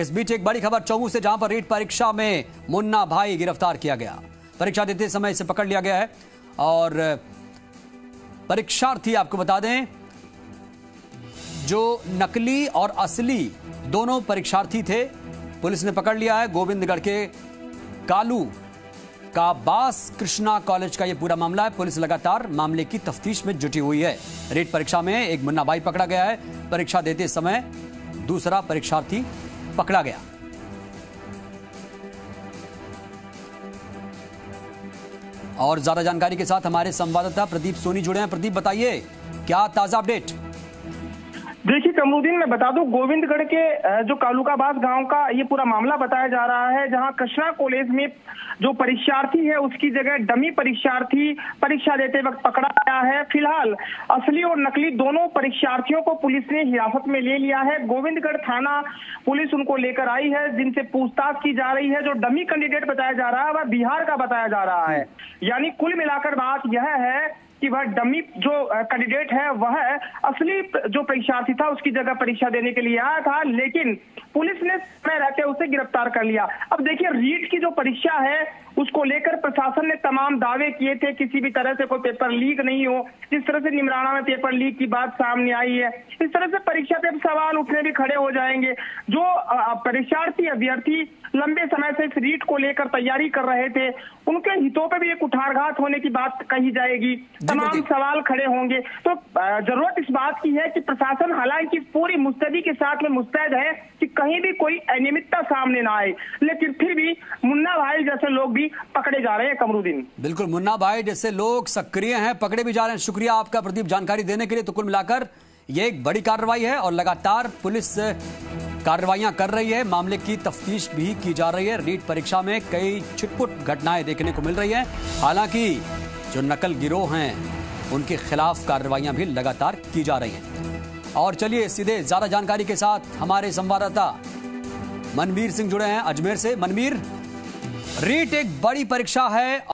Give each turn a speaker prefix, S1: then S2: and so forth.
S1: इस बीच एक बड़ी खबर चौमू से, जहाँ पर रीट परीक्षा में मुन्ना भाई गिरफ़्तार किया गया। परीक्षा देते समय इसे पकड़ लिया गया है। और, परीक्षार्थी आपको बता दें, जो नकली और असली दोनों परीक्षार्थी थे, पुलिस ने पकड़ लिया है। गोविंदगढ़ के कालू का बास कृष्णा कॉलेज का यह पूरा मामला है। पुलिस लगातार मामले की तफ्तीश में जुटी हुई है। रेट परीक्षा में एक मुन्ना भाई पकड़ा गया है। परीक्षा देते समय दूसरा परीक्षार्थी पकड़ा गया। और ज़्यादा जानकारी के साथ हमारे संवाददाता प्रदीप सोनी जुड़े हैं। प्रदीप, बताइए, क्या ताज़ा अपडेट
S2: देखिए, कमरुद्दीन, मैं बता दूँ, गोविंदगढ़ के जो कालूकाबाद गाँव का ये पूरा मामला बताया जा रहा है, जहाँ कृष्णा कॉलेज में जो परीक्षार्थी है, उसकी जगह डमी परीक्षार्थी परीक्षा देते वक्त पकड़ा गया है। फ़िलहाल, असली और नकली दोनों परीक्षार्थियों को पुलिस ने हिरासत में ले लिया है। गोविंदगढ़ थाना पुलिस उनको लेकर आई है, जिनसे पूछताछ की जा रही है। जो डमी कैंडिडेट बताया जा रहा है, वह बिहार का बताया जा रहा है। यानी कुल मिलाकर बात यह है कि वह डमी जो कैंडिडेट है, वह असली जो परीक्षार्थी था, उसकी जगह परीक्षा देने के लिए आया था, लेकिन पुलिस ने समय रहते उसे गिरफ़्तार कर लिया। अब देखिए रीट की जो परीक्षा है उसको लेकर प्रशासन ने तमाम दावे किए थे किसी भी तरह से कोई पेपर लीक नहीं हो। जिस तरह से निमराना में पेपर लीक की बात सामने आई है इस तरह से परीक्षा पे सवाल उठने भी खड़े हो जाएँगे। जो परीक्षार्थी अभ्यर्थी लंबे समय से इस रीट को लेकर तैयारी कर रहे थे उनके हितों पर भी एक कुठारघात होने की बात कही जाएगी। तमाम सवाल खड़े होंगे। तो ज़रूरत इस बात की है कि प्रशासन हालाँकि पूरी मुस्तैदी के साथ में मुस्तैद है कि कहीं भी कोई अनियमितता सामने ना आए। लेकिन फिर भी मुन्ना भाई जैसे लोग भी पकड़े जा रहे हैं कमरुद्दीन।
S1: बिल्कुल, मुन्ना भाई, जैसे लोग सक्रिय हैं, पकड़े भी जा रहे हैं। शुक्रिया आपका प्रदीप जानकारी देने के लिए। तो कुल मिलाकर, ये एक बड़ी कार्रवाई है और लगातार पुलिस कार्रवाइयाँ कर रही है। मामले की तफ्तीश भी की जा रही है। रीट परीक्षा में कई छिटपुट घटनाएँ देखने को मिल रही है। हालाँकि, जो नकल गिरोह हैं, उनके खिलाफ कार्रवाइयाँ भी लगातार की जा रही हैं। और चलिए, सीधे ज़्यादा जानकारी के साथ हमारे संवाददाता मनवीर सिंह जुड़े हैं अजमेर से। मनवीर रीट एक बड़ी परीक्षा है